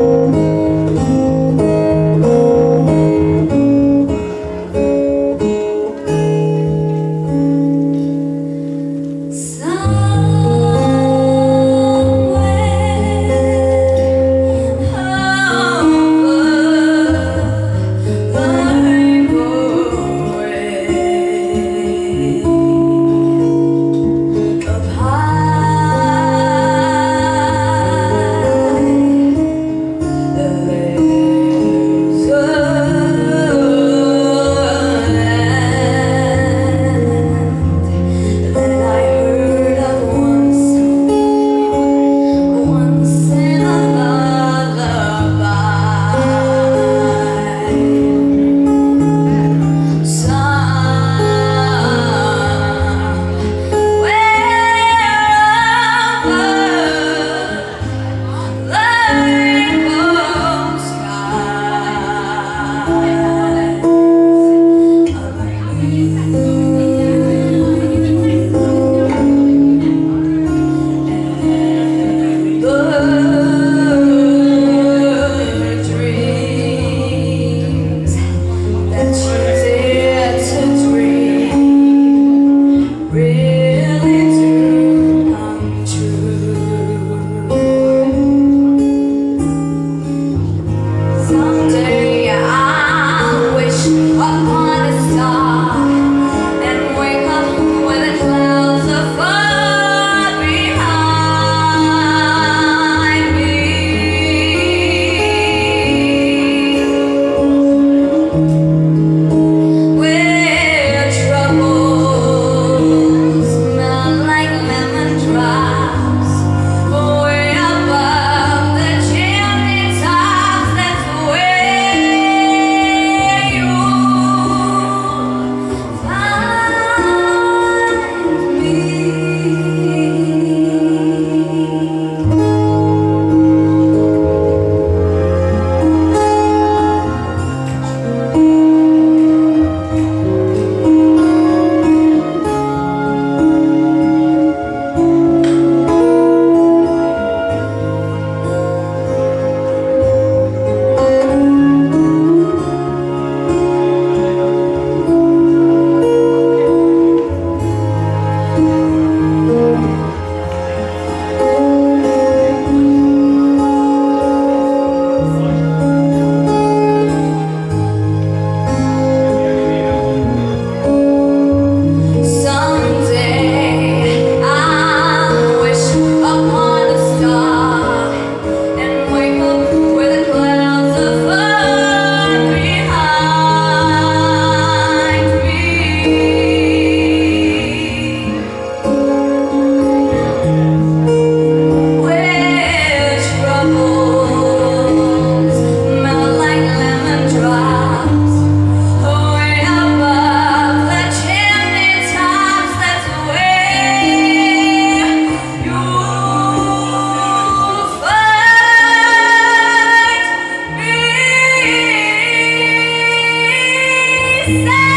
Música Yeah.